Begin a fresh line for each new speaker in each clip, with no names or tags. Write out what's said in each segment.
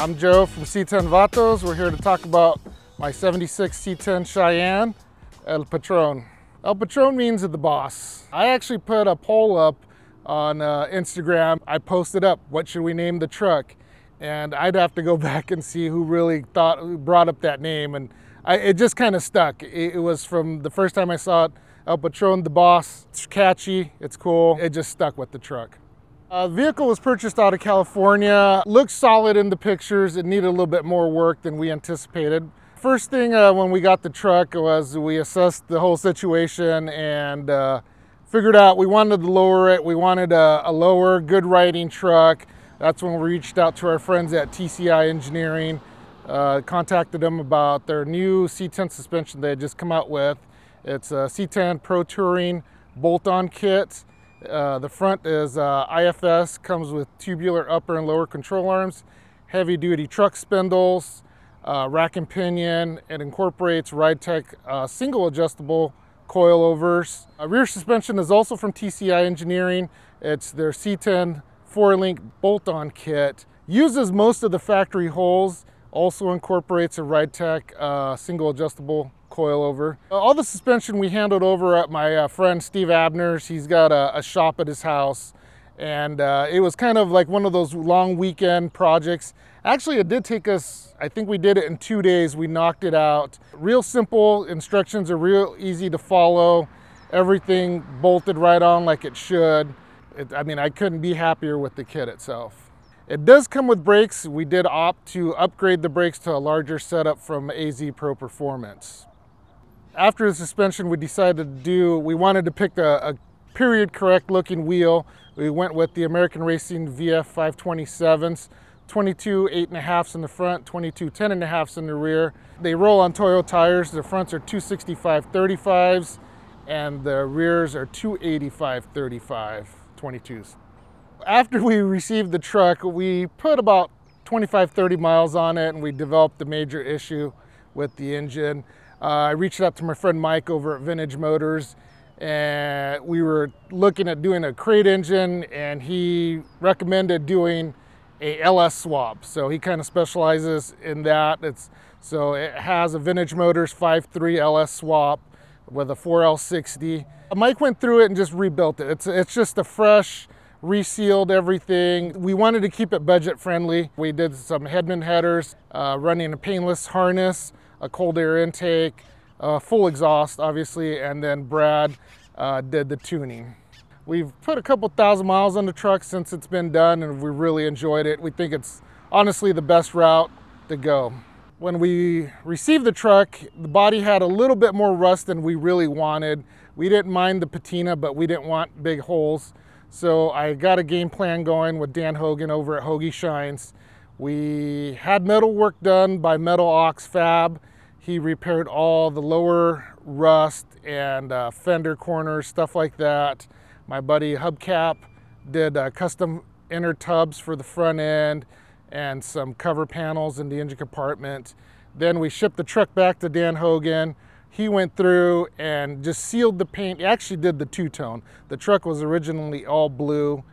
I'm Joe from C10 Vatos. We're here to talk about my 76 C10 Cheyenne El Patron. El Patron means the boss. I actually put a poll up on uh, Instagram. I posted up, what should we name the truck? And I'd have to go back and see who really thought, who brought up that name. And I, it just kind of stuck. It, it, was from the first time I saw it, El Patron, the boss. It's catchy, it's cool. It just stuck with the truck. Uh, vehicle was purchased out of California. Looks solid in the pictures. It needed a little bit more work than we anticipated. First thing uh, when we got the truck was we assessed the whole situation and uh, figured out we wanted to lower it. We wanted a, a, lower, good riding truck. That's when we reached out to our friends at TCI Engineering, uh, contacted them about their new C10 suspension they had just come out with. It's a C10 Pro Touring bolt-on kit. Uh, the front is uh, IFS, comes with tubular upper and lower control arms, heavy duty truck spindles, uh, rack and pinion. It incorporates RideTech uh, single adjustable coilovers. Uh, rear suspension is also from TCI Engineering. It's their C10 four-link bolt-on kit. Uses most of the factory holes, also incorporates a RideTech uh, single adjustable coilover. Uh, all the suspension we handled over at my uh, friend Steve Abner's. He's got a, a shop at his house and uh, it was kind of like one of those long weekend projects. Actually, it did take us, I think we did it in two days. We knocked it out. Real simple, instructions are real easy to follow. Everything bolted right on like it should. It, I mean, I couldn't be happier with the kit itself. It does come with brakes. We did opt to upgrade the brakes to a larger setup from AZ Pro Performance after the suspension, we decided to do, we wanted to pick a, a period correct looking wheel. We went with the American Racing VF 527s, 22 eight and a halfs in the front, 22 10 and a halfs in the rear. They roll on Toyo tires. The fronts are 265 35s and the rears are 285 35 22s. After we received the truck, we put about 25 30 miles on it and we developed a major issue with the engine. Uh, I reached out to my friend Mike over at Vintage Motors and we were looking at doing a crate engine and he recommended doing a LS swap. So he kind of specializes in that. It's So it has a Vintage Motors 5.3 LS swap with a 4L60. Mike went through it and just rebuilt it. It's, it's just a fresh, resealed everything. We wanted to keep it budget friendly. We did some Hedman headers, uh, running a painless harness, a cold air intake, uh, full exhaust obviously, and then Brad uh, did the tuning. We've put a couple thousand miles on the truck since it's been done and we really enjoyed it. We think it's honestly the best route to go. When we received the truck, the body had a little bit more rust than we really wanted. We didn't mind the patina, but we didn't want big holes. So I got a game plan going with Dan Hogan over at Hogie Shines. We had metal work done by Metal Ox Fab. He repaired all the lower rust and uh, fender corners, stuff like that. My buddy Hubcap did uh, custom inner tubs for the front end and some cover panels in the engine compartment. Then we shipped the truck back to Dan Hogan. He went through and just sealed the paint. He actually did the two-tone. The truck was originally all blue.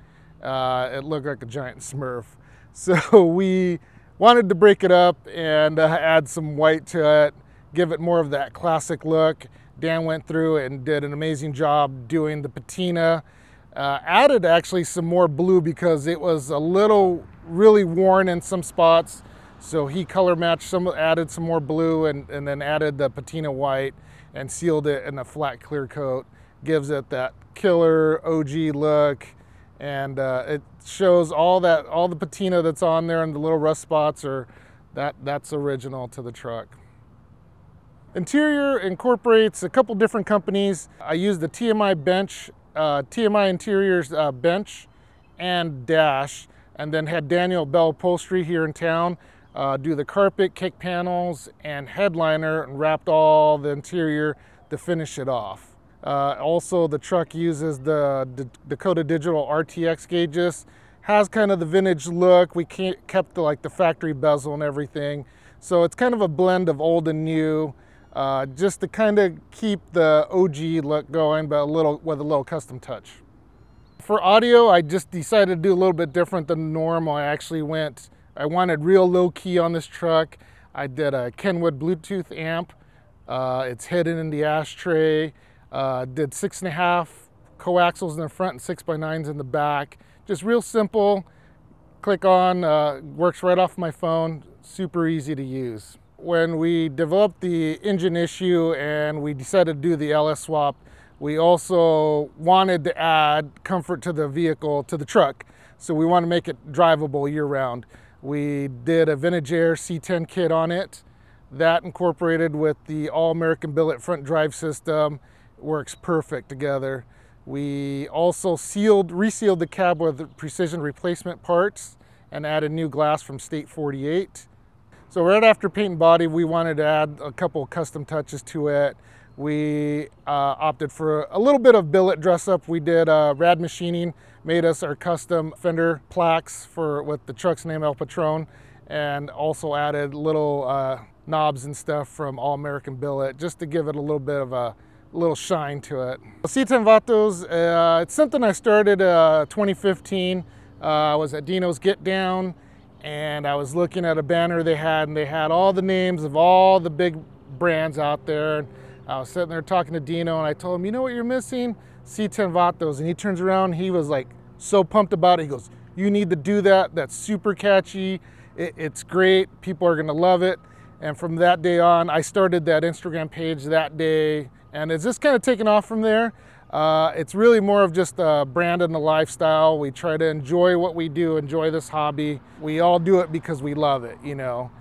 Uh, it looked like a giant smurf. So we wanted to break it up and uh, add some white to it, give it more of that classic look. Dan went through and did an amazing job doing the patina. Uh, added actually some more blue because it was a little really worn in some spots. So he color matched some, added some more blue and, and then added the patina white and sealed it in a flat clear coat. Gives it that killer OG look and uh, it shows all that all the patina that's on there and the little rust spots are that that's original to the truck. Interior incorporates a couple different companies. I use the TMI bench, uh, TMI Interiors uh, bench and dash, and then had Daniel Bell Upholstery here in town uh, do the carpet, kick panels, and headliner and wrapped all the interior to finish it off. Uh, also, the truck uses the D Dakota Digital RTX gauges. Has kind of the vintage look. We kept the, like the factory bezel and everything. So it's kind of a blend of old and new, uh, just to kind of keep the OG look going, but a little with a little custom touch. For audio, I just decided to do a little bit different than normal. I actually went I wanted real low key on this truck. I did a Kenwood Bluetooth amp. Uh, it's hidden in the ashtray. Uh, did six and a half coaxials in the front and six by nines in the back. Just real simple. Click on, uh, works right off my phone. Super easy to use. When we developed the engine issue and we decided to do the LS swap, we also wanted to add comfort to the vehicle, to the truck. So we want to make it drivable year round. We did a Vintage Air C10 kit on it. That incorporated with the All-American billet front drive system works perfect together. We also sealed, resealed the cab with precision replacement parts and added new glass from State 48. So right after paint and body, we wanted to add a couple custom touches to it. We uh, opted for a little bit of billet dress up. We did uh, Rad Machining, made us our custom fender plaques for with the truck's name El Patron, and also added little uh, knobs and stuff from All American Billet just to give it a little bit of a little shine to it. C10 Vatos, uh, it's something I started uh, 2015. Uh, I was at Dino's Get Down and I was looking at a banner they had and they had all the names of all the big brands out there. And I was sitting there talking to Dino and I told him, you know what you're missing? C10 Vatos. And he turns around, he was like so pumped about it. He goes, you need to do that. That's super catchy. It, it's great. People are gonna love it. And from that day on, I started that Instagram page that day. And it's just kind of taken off from there. Uh, it's really more of just a brand and a lifestyle. We try to enjoy what we do, enjoy this hobby. We all do it because we love it, you know.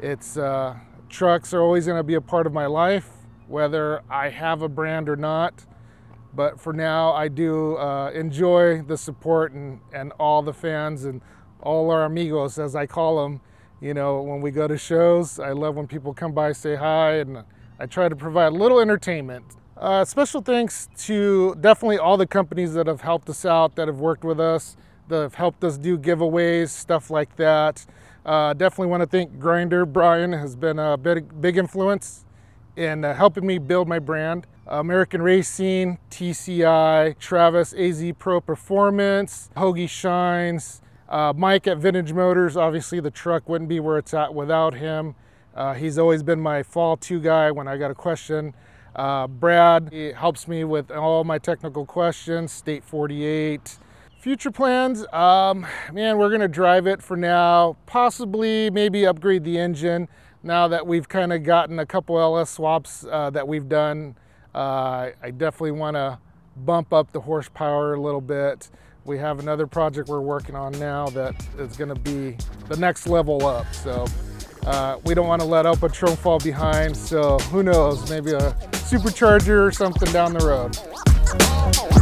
It's, uh, trucks are always gonna be a part of my life whether I have a brand or not. But for now, I do uh, enjoy the support and, and all the fans and all our amigos, as I call them. You know, when we go to shows, I love when people come by, say hi, and I try to provide a little entertainment. Uh, special thanks to definitely all the companies that have helped us out, that have worked with us, that have helped us do giveaways, stuff like that. Uh, definitely want to thank Grinder. Brian has been a big, big influence in uh, helping me build my brand. American Racing, TCI, Travis AZ Pro Performance, Hogie Shines, uh, Mike at Vintage Motors. Obviously, the truck wouldn't be where it's at without him. Uh, he's always been my fall two guy when I got a question. Uh, Brad he helps me with all my technical questions, State 48. Future plans, um, man, we're gonna drive it for now, possibly maybe upgrade the engine now that we've kind of gotten a couple LS swaps uh, that we've done, uh, I definitely want to bump up the horsepower a little bit. We have another project we're working on now that is going to be the next level up. So uh, we don't want to let El Patron fall behind. So who knows, maybe a supercharger or something down the road.